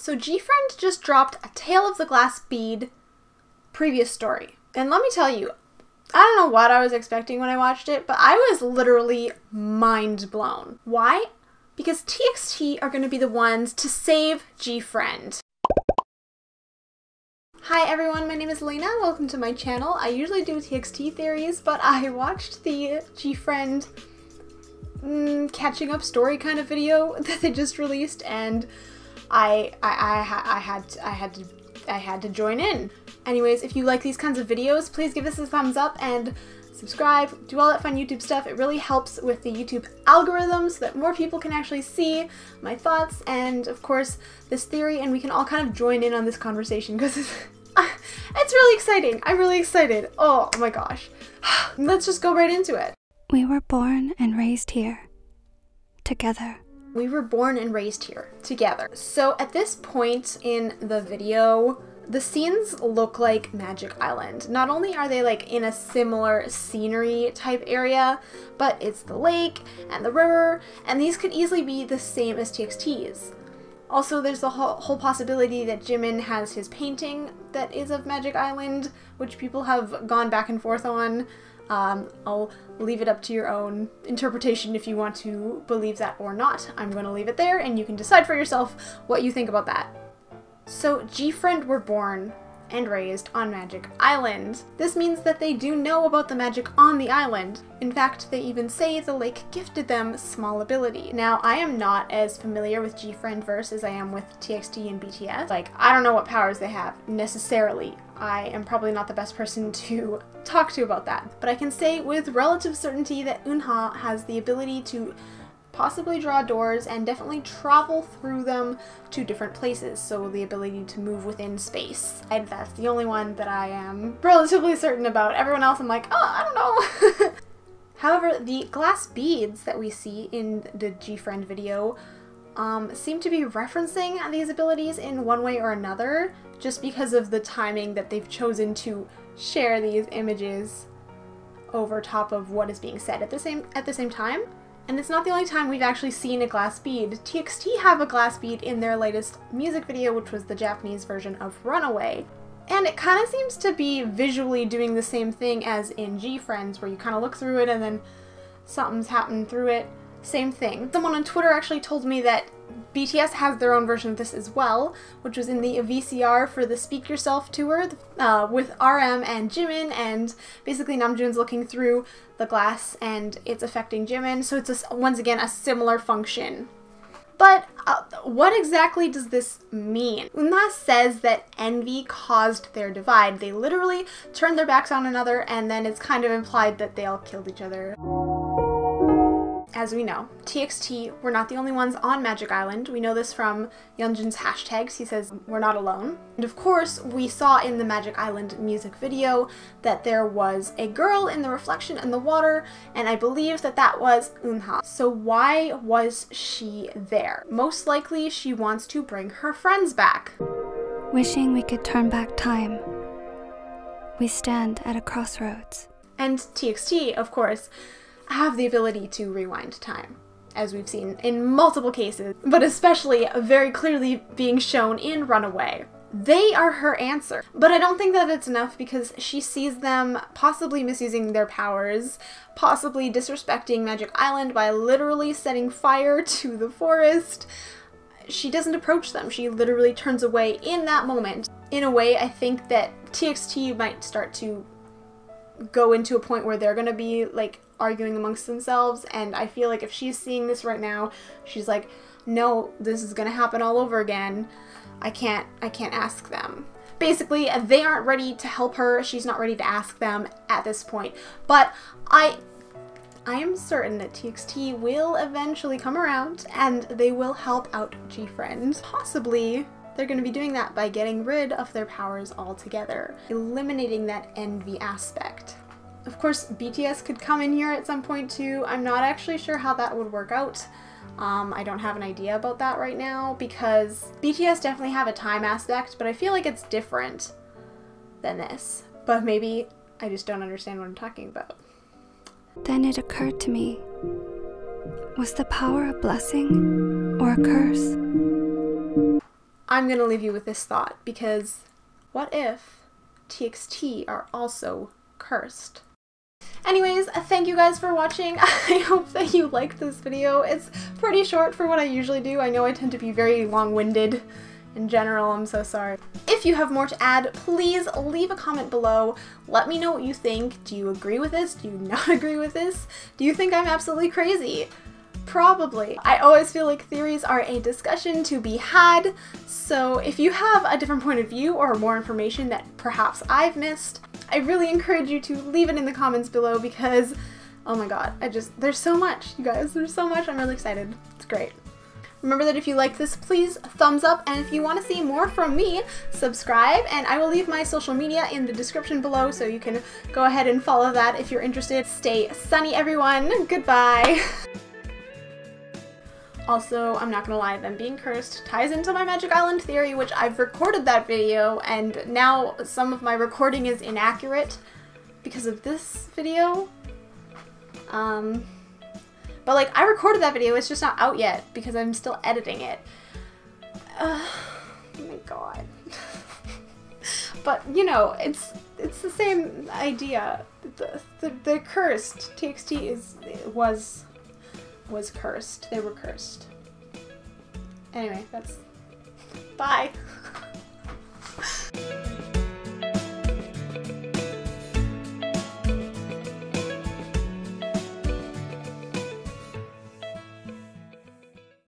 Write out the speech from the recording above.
So GFriend just dropped a Tale of the Glass Bead previous story. And let me tell you, I don't know what I was expecting when I watched it, but I was literally mind blown. Why? Because TXT are going to be the ones to save GFriend. Hi everyone, my name is Laina. Welcome to my channel. I usually do TXT theories, but I watched the GFriend mm, catching up story kind of video that they just released, and I I, I, I had I had to I had to join in. Anyways, if you like these kinds of videos, please give us a thumbs up and subscribe, do all that fun YouTube stuff. It really helps with the YouTube algorithm so that more people can actually see my thoughts and, of course, this theory, and we can all kind of join in on this conversation because it's, it's really exciting. I'm really excited. Oh my gosh. Let's just go right into it. We were born and raised here, together. We were born and raised here together. So at this point in the video, the scenes look like Magic Island. Not only are they like in a similar scenery type area, but it's the lake and the river, and these could easily be the same as TXT's. Also, there's the whole, whole possibility that Jimin has his painting that is of Magic Island, which people have gone back and forth on. Um, I'll leave it up to your own interpretation if you want to believe that or not. I'm going to leave it there and you can decide for yourself what you think about that. So, GFriend were born and raised on Magic Island. This means that they do know about the magic on the island. In fact, they even say the lake gifted them small ability. Now, I am not as familiar with GFriend verse as I am with TXT and BTS. Like, I don't know what powers they have necessarily. I am probably not the best person to talk to about that. But I can say with relative certainty that Eunha has the ability to possibly draw doors and definitely travel through them to different places, so the ability to move within space. And that's the only one that I am relatively certain about. Everyone else I'm like, oh, I don't know. However, the glass beads that we see in the GFriend video um, seem to be referencing these abilities in one way or another, just because of the timing that they've chosen to share these images over top of what is being said at the same at the same time. And it's not the only time we've actually seen a glass bead. TXT have a glass bead in their latest music video, which was the Japanese version of Runaway. And it kind of seems to be visually doing the same thing as in GFriend's, where you kind of look through it and then something's happened through it. Same thing. Someone on Twitter actually told me that BTS has their own version of this as well, which was in the VCR for the Speak Yourself tour uh, with RM and Jimin, and basically Namjoon's looking through the glass and it's affecting Jimin, so it's a, once again a similar function. But uh, what exactly does this mean? Eunha says that envy caused their divide. They literally turned their backs on another and then it's kind of implied that they all killed each other as we know, TXT were not the only ones on Magic Island. We know this from Yeonjun's hashtags. He says, we're not alone. And of course, we saw in the Magic Island music video that there was a girl in the reflection in the water, and I believe that that was Eunha. So why was she there? Most likely she wants to bring her friends back. Wishing we could turn back time. We stand at a crossroads. And TXT, of course, have the ability to rewind time, as we've seen in multiple cases, but especially very clearly being shown in Runaway. They are her answer. But I don't think that it's enough because she sees them possibly misusing their powers, possibly disrespecting Magic Island by literally setting fire to the forest. She doesn't approach them. She literally turns away in that moment. In a way, I think that TXT might start to go into a point where they're to be like arguing amongst themselves and I feel like if she's seeing this right now, she's like, "No, this is to happen all over again. I can't I can't ask them." Basically, they aren't ready to help her. She's not ready to ask them at this point. But I I am certain that TXT will eventually come around and they will help out GFriend. Possibly they're going to be doing that by getting rid of their powers altogether, eliminating that envy aspect. Of course, BTS could come in here at some point too. I'm not actually sure how that would work out. Um, I don't have an idea about that right now because BTS definitely have a time aspect, but I feel like it's different than this. But maybe I just don't understand what I'm talking about. Then it occurred to me was the power a blessing or a curse? I'm gonna leave you with this thought because what if TXT are also cursed? Anyways, thank you guys for watching. I hope that you liked this video. It's pretty short for what I usually do. I know I tend to be very long-winded in general, I'm so sorry. If you have more to add, please leave a comment below. Let me know what you think. Do you agree with this? Do you not agree with this? Do you think I'm absolutely crazy? Probably. I always feel like theories are a discussion to be had, so if you have a different point of view or more information that perhaps I've missed, I really encourage you to leave it in the comments below because, oh my god, I just, there's so much, you guys, there's so much, I'm really excited. It's great. Remember that if you like this, please thumbs up, and if you want to see more from me, subscribe, and I will leave my social media in the description below so you can go ahead and follow that if you're interested. Stay sunny, everyone. Goodbye. Also, I'm not gonna lie, them being cursed ties into my Magic Island theory, which I've recorded that video, and now some of my recording is inaccurate because of this video. Um, but like, I recorded that video, it's just not out yet because I'm still editing it. Uh, oh my god. but, you know, it's it's the same idea. The, the, the cursed TXT is was was cursed. They were cursed. Anyway, that's... Bye!